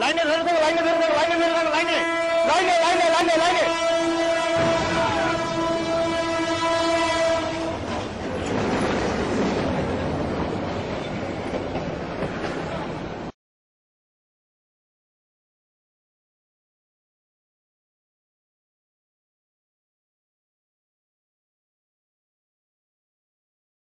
line நிறுத்துங்க line நிறுத்துங்க line நிறுத்துங்க line line line line line line